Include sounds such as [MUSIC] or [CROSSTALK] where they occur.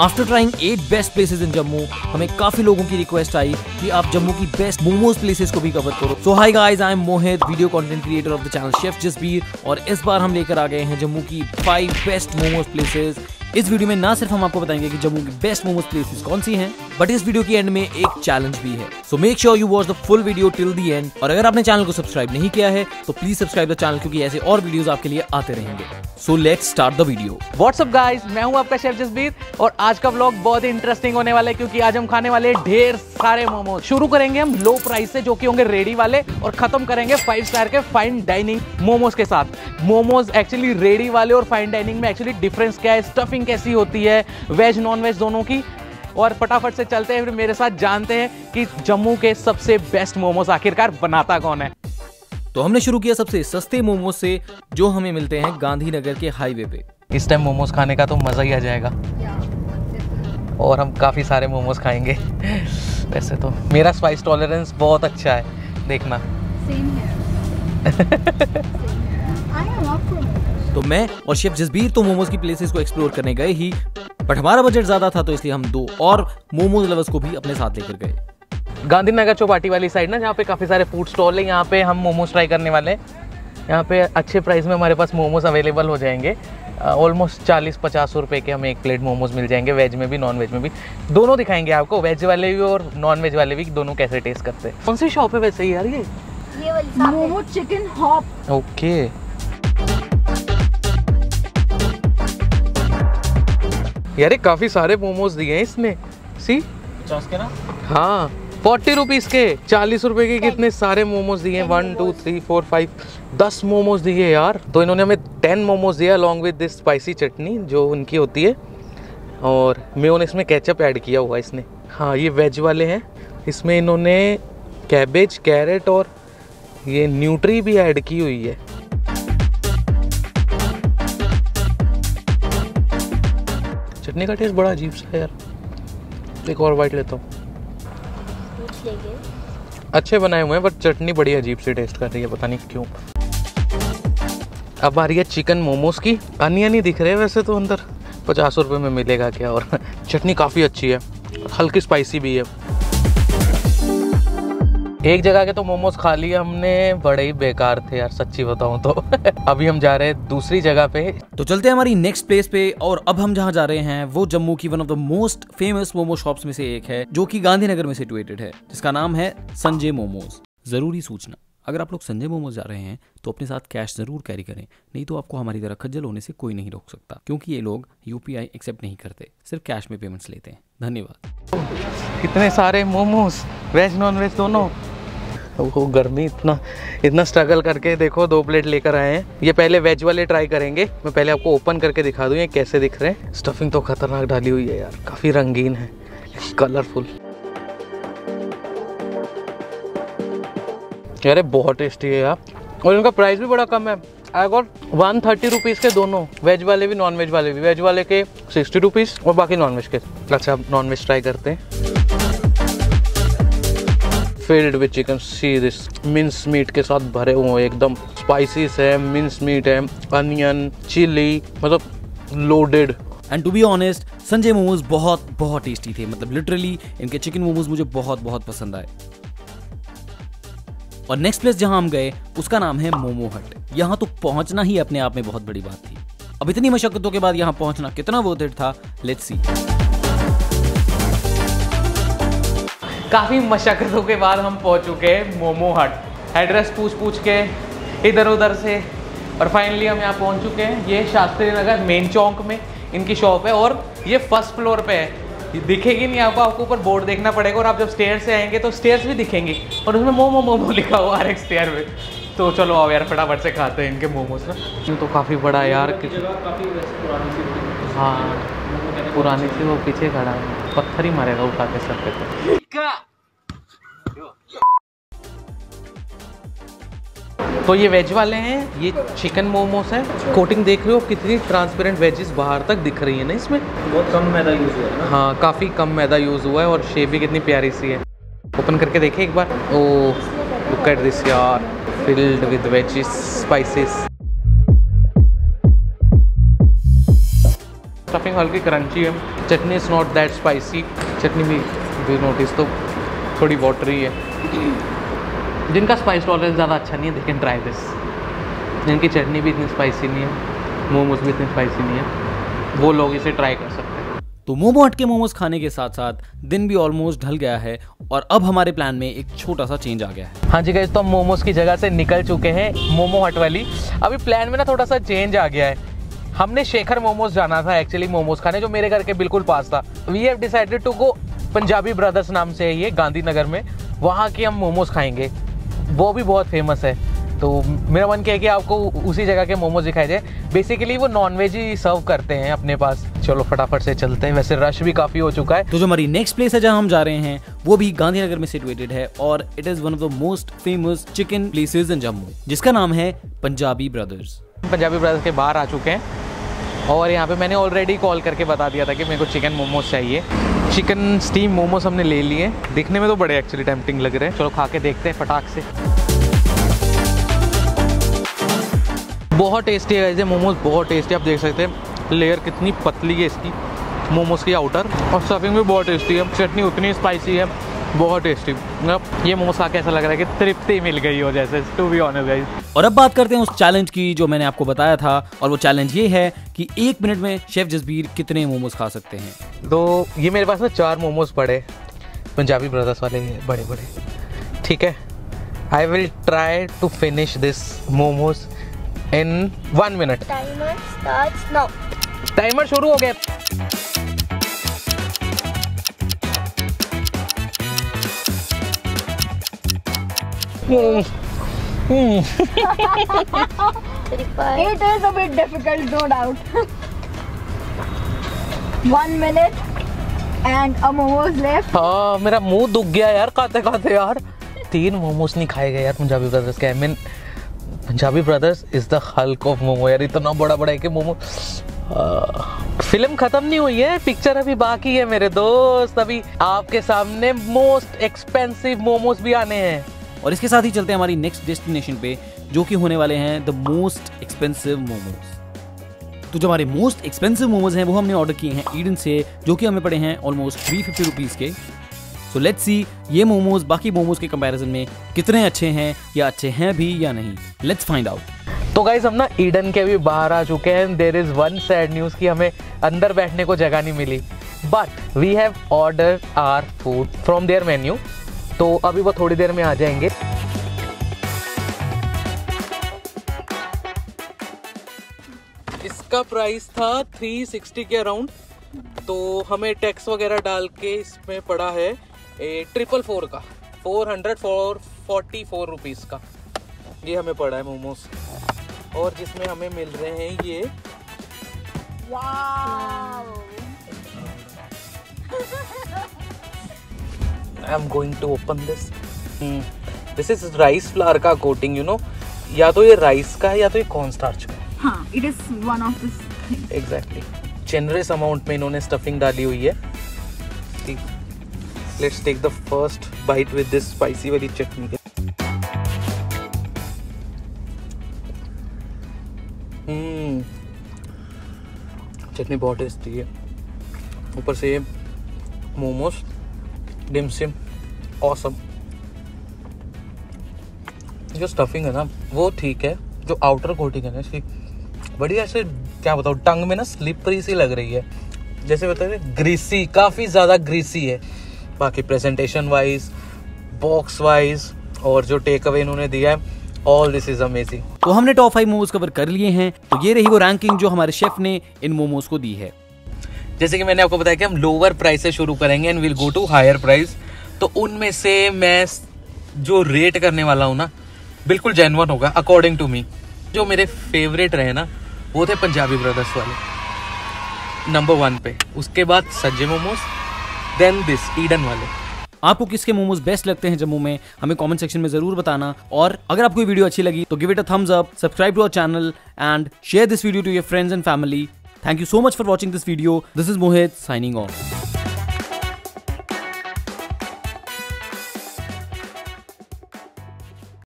After trying at best places in Jammu हमें काफ़ी लोगों की रिक्वेस्ट आई कि आप जम्मू की बेस्ट मोमोज प्लेसेस को भी कवर करो। So hi guys I am Mohit video content creator of the channel chef Jasbir और इस बार हम लेकर आ गए हैं जम्मू की फाइव बेस्ट मोमोज प्लेसेस इस वीडियो में ना सिर्फ़ हम आपको बताएँगे कि जम्मू की बेस्ट मोमोज प्लेसेस कौन सी हैं बट इस वीडियो की एंड में एक चैलेंज भी है। So make sure you watch the full video till the end और अगर आपने चैनल को सब्सक्राइब नहीं किया है तो प्लीज़ सब्सक्राइब द चैनल क्योंकि ऐसे और वीडियोस आपके लिए आते रहेंगे। So let's start the video what's up guys मैं हूँ आपका शेफ जसबीर और आज का व्लॉग बहुत ही इंटरेस्टिंग होने वाला है क्योंकि आज हम खाने वाले ढेर सारे मोमोज शुरू करेंगे हम लो प्राइस से जो कि होंगे रेडी वाले और खत्म करेंगे फाइव स्टार के फाइन डाइनिंग मोमोज के साथ। मोमोज एक्चुअली रेडी वाले और फाइन डाइनिंग में एक्चुअली डिफरेंस क्या है? स्टफिंग कैसी होती है वेज नॉन वेज दोनों की? और फटाफट से चलते हैं फिर मेरे साथ जानते हैं कि जम्मू के सबसे बेस्ट मोमोज आखिरकार बनाता कौन है। तो हमने शुरू किया सबसे सस्ते मोमोज से जो हमें मिलते हैं गांधीनगर के हाईवे पे। इस टाइम मोमोज खाने का तो मज़ा ही आ जाएगा। और हम काफ़ी सारे मोमोज खाएँगे। वैसे तो मेरा स्पाइस टॉलरेंस बहुत अच्छा है देखना। Same here. [LAUGHS] तो मैं और शेफ जसबीर तो मोमोज की प्लेसेस को एक्सप्लोर करने गए ही बट हमारा बजट ज़्यादा था तो इसलिए हम दो और मोमोज लवर्स को भी अपने साथ लेकर गए। गांधीनगर चौपाटी वाली साइड ना जहाँ पे काफ़ी सारे फ़ूड स्टॉल है यहाँ पे हम मोमोज ट्राई करने वाले हैं। यहाँ पे अच्छे प्राइस में हमारे पास मोमोज अवेलेबल हो जाएँगे। ऑलमोस्ट चालीस पचास रुपये के हमें एक प्लेट मोमोज मिल जाएँगे वेज में भी नॉन वेज में भी। दोनों दिखाएँगे आपको वेज वाले भी और नॉन वेज वाले भी दोनों कैसे टेस्ट करते हैं। कौन सी शॉप है वैसे ही यार ये? ये वाली मोमो चिकन हॉप ओके यार काफ़ी सारे मोमोज दिए हैं इसने। सी? पचास के ना? हाँ फोर्टी रुपीज़ के। चालीस रुपए के कितने सारे मोमोज दिए हैं? One two three four five दस मोमोज दिए यार। तो इन्होंने हमें टेन मोमोज दिया along with this spicy chutney जो उनकी होती है। और मेयोनेज़ इसमें केचप ऐड किया हुआ है इसने। हाँ ये वेज वाले हैं। इसमें इन्होंने कैबेज कैरेट और ये न्यूट्री भी ऐड की हुई है। चटनी का टेस्ट बड़ा अजीब सा है यार। एक और वाइट लेता हूँ। अच्छे बनाए हुए हैं बट चटनी बड़ी अजीब सी टेस्ट कर रही है, पता नहीं क्यों। अब आ रही है चिकन मोमोज की। अनियन ही दिख रहे हैं वैसे तो अंदर। पचास रुपये में मिलेगा क्या? और [LAUGHS] चटनी काफ़ी अच्छी है। हल्की स्पाइसी भी है। एक जगह के तो मोमोज खा लिए हमने बड़े ही बेकार थे यार सच्ची बताऊँ तो। [LAUGHS] अभी हम जा रहे हैं दूसरी जगह पे। तो चलते हैं हमारी नेक्स्ट प्लेस पे और अब हम जहाँ जा रहे हैं वो जम्मू की one of the most famous momo shops में से एक है जो कि गांधीनगर में सिचुएटेड है जिसका नाम है संजय मोमोज। ज़रूरी सूचना अगर आप लोग संजय मोमोज जा रहे हैं तो अपने साथ कैश ज़रूर कैरी करें नहीं तो आपको हमारी तरह खज्जल होने से कोई नहीं रोक सकता क्योंकि ये लोग यूपीआई एक्सेप्ट नहीं करते सिर्फ़ कैश में पेमेंट्स लेते हैं। धन्यवाद। कितने सारे मोमोज वेज नॉन वेज दोनों? वो गर्मी इतना इतना स्ट्रगल करके देखो, दो प्लेट लेकर आए हैं। ये पहले वेज वाले ट्राई करेंगे। मैं पहले आपको ओपन करके दिखा दूँ, ये कैसे दिख रहे हैं। स्टफिंग तो खतरनाक डाली हुई है यार, काफ़ी रंगीन है कलरफुल यार बहुत टेस्टी है यार। और इनका प्राइस भी बड़ा कम है। I got one thirty rupees के दोनों वेज वाले भी नॉन वेज वाले भी। वेज वाले के सिक्सटी रुपीज़ और बाकी नॉन वेज के। अच्छा अब नॉन वेज ट्राई करते हैं। Filled with chicken see this mince meat के साथ भरे हुए एकदम स्पाइसीस है मिन्स मीट है अनियन चिली मतलब loaded and to be honest Sanjay momos बहुत बहुत टेस्टी थे। मतलब लिटरली इनके चिकन मोमोज मुझे बहुत बहुत पसंद आए। और नेक्स्ट प्लेस जहाँ हम गए, उसका नाम है मोमो हट। यहाँ तो पहुँचना ही अपने आप में बहुत बड़ी बात थी। अब इतनी मशक्कतों के बाद यहाँ पहुँचना कितना वर्थ इट था? लेट्स सी काफ़ी मशक्क़तों के बाद हम पहुँच चुके हैं मोमो हट। एड्रेस पूछ पूछ के इधर उधर से। और फाइनली हम यहाँ पहुँच चुके हैं। ये शास्त्री नगर मेन चौक में इनकी शॉप है और ये फ़र्स्ट फ्लोर पे है। दिखेगी नहीं आपको आपको ऊपर बोर्ड देखना पड़ेगा और आप जब स्टेयर से आएँगे तो स्टेयर्स भी दिखेंगी। और उसमें मोमो मोमो लिखा हुआ हर एक स्टेयर में। तो चलो आओ यार फटाफट से खाते हैं इनके मोमोज ना। ये तो काफ़ी बड़ा यार। हाँ पुरानी थी वो पीछे खड़ा है। पत्थर ही मारेगा उठा के सर पे तो। तो ये वेज वाले हैं ये चिकन मोमोस है। कोटिंग देख रहे हो कितनी ट्रांसपेरेंट वेजेस बाहर तक दिख रही है ना इसमें? बहुत कम मैदा यूज़ हुआ है ना? हाँ काफ़ी कम मैदा यूज़ हुआ है और शेप भी कितनी प्यारी सी है। ओपन करके देखें एक बार। ओ लुक एट दिस यार filled with veggies spices stuffing हल्की क्रंची है। Chutney is not that spicy chutney भी भी नोटिस तो थोड़ी वाटरी है। जिनका स्पाइस टॉलरेंस ज़्यादा अच्छा नहीं है दे कैन ट्राई दिस जिनकी चटनी भी इतनी स्पाइसी नहीं है मोमोज भी इतनी स्पाइसी नहीं है वो लोग इसे ट्राई कर सकते हैं। तो मोमो हट के मोमोज खाने के साथ साथ दिन भी ऑलमोस्ट ढल गया है और अब हमारे प्लान में एक छोटा सा चेंज आ गया है। हाँ जी गाइज़ तो हम मोमोज की जगह से निकल चुके हैं मोमो हट वाली। अभी प्लान में ना थोड़ा सा चेंज आ गया है। हमने शेखर मोमोज जाना था एक्चुअली मोमोज खाने जो मेरे घर के बिल्कुल पास था। We have decided to go Punjabi Brothers नाम से है ये गांधीनगर में। वहाँ के हम मोमोज खाएँगे। वो भी बहुत फ़ेमस है। तो मेरा मन क्या है कि आपको उसी जगह के मोमोज दिखाई दे। बेसिकली वो नॉनवेज ही सर्व करते हैं अपने पास। चलो फटाफट से चलते हैं। वैसे रश भी काफ़ी हो चुका है। तो जो हमारी नेक्स्ट प्लेस है जहाँ हम जा रहे हैं वो भी गांधीनगर में सिचुएटेड है और it is one of the most famous chicken places in Jammu जिसका नाम है पंजाबी ब्रदर्स पंजाबी ब्रदर्स के बाहर आ चुके हैं। और यहाँ पे मैंने ऑलरेडी कॉल करके बता दिया था कि मेरे को चिकन मोमोज चाहिए। चिकन स्टीम मोमोज हमने ले लिए। दिखने में तो बड़े एक्चुअली टेम्पटिंग लग रहे हैं। चलो खा के देखते हैं फटाक से। बहुत टेस्टी है ऐसे मोमोज बहुत टेस्टी आप देख सकते हैं लेयर कितनी पतली है इसकी मोमोज की आउटर और स्टफिंग भी बहुत टेस्टी है। चटनी उतनी स्पाइसी है। बहुत टेस्टी मतलब ये मोमोज खा के ऐसा लग रहा है कि तृप्ति मिल गई हो जैसे टू बी ऑनेस्ट गाइस और अब बात करते हैं उस चैलेंज की जो मैंने आपको बताया था और वो चैलेंज ये है कि एक मिनट में शेफ जसबीर कितने मोमोज खा सकते हैं? तो ये मेरे पास ना चार मोमोज पड़े। पंजाबी ब्रदर्स वाले बड़े बड़े। ठीक है? I will try to finish this momos in one minute. Timer शुरू हो गया। Thirty-five. [LAUGHS] It is a bit difficult, no doubt. One minute and a momos left. हाँ मेरा मुँह दुख गया यार खाते खाते यार तीन मोमोज नहीं खाए गए यार पंजाबी ब्रदर्स के I mean Punjabi Brothers is the Hulk of momo यार इतना बड़ा बड़ा है कि मोमो फ़िल्म खत्म नहीं हुई है पिक्चर अभी बाकी है मेरे दोस्त अभी आपके सामने मोस्ट एक्सपेंसिव मोमोज भी आने हैं और इसके साथ ही चलते हैं हमारी नेक्स्ट डेस्टिनेशन पे, जो कि होने वाले हैं द मोस्ट एक्सपेंसिव मोमोज तो जो हमारे मोस्ट एक्सपेंसिव मोमोज हैं, वो हमने ऑर्डर किए हैं ईडन से, जो कि हमें पड़े हैं ऑलमोस्ट थ्री फिफ्टी रुपीज़ के। सो लेट्स सी ये मोमोज बाकी मोमोज के कंपैरिजन में कितने अच्छे हैं, या अच्छे हैं भी या नहीं। लेट्स फाइंड आउट तो गाइज़ हम ना ईडन के भी बाहर आ चुके हैं। There is one sad news कि हमें अंदर बैठने को जगह नहीं मिली। But we have order our food from their menu तो अभी वो थोड़ी देर में आ जाएँगे। इसका प्राइस था 360 के अराउंड तो हमें टैक्स वगैरह डाल के इसमें पड़ा है ए, ट्रिपल फोर का four hundred four forty four rupees का। ये हमें पड़ा है मोमोज। और जिसमें हमें मिल रहे हैं ये. [LAUGHS] [LAUGHS] I am going to open this this is rice flour का कोटिंग यू नो या तो ये राइस का है या तो ये कॉर्न स्टार्च का है। Huh, it is one of exactly generous amount में इन्होंने स्टफिंग डाली हुई है। Let's take the first bite with this spicy वाली चटनी के। हम्म चटनी बहुत टेस्टी है। ऊपर से ये मोमोज डिमसिम ऑसम जो स्टफिंग है ना, वो ठीक है, जो आउटर कोटिंग है ना इसकी। बड़ी ऐसे क्या बताऊँ, टंग में ना स्लिपरी सी लग रही है। जैसे बताए ग्रीसी काफ़ी ज़्यादा ग्रीसी है। बाकी प्रेजेंटेशन वाइज बॉक्स वाइज और जो टेक अवे इन्होंने दिया है ऑल दिस इज़ अमेजिंग तो हमने टॉप फाइव मोमोज कवर कर लिए हैं तो ये रही वो रैंकिंग जो हमारे शेफ ने इन मोमोज को दी है। जैसे कि मैंने आपको बताया कि हम लोअर प्राइस से शुरू करेंगे and will go to higher price तो उनमें से मैं जो रेट करने वाला हूँ ना, बिल्कुल जेनवन होगा अकॉर्डिंग टू मी जो मेरे फेवरेट रहे ना, वो थे पंजाबी ब्रदर्स वाले. नंबर वन पे. उसके बाद सज्जे मोमोज देन दिस ईडन वाले. आपको किसके मोमोज बेस्ट लगते हैं जम्मू में, हमें कमेंट सेक्शन में ज़रूर बताना. और अगर आपको वीडियो अच्छी लगी तो give it a thumbs up subscribe to our channel and share this video to your friends and family Thank you so much for watching this video. This is Mohit signing off.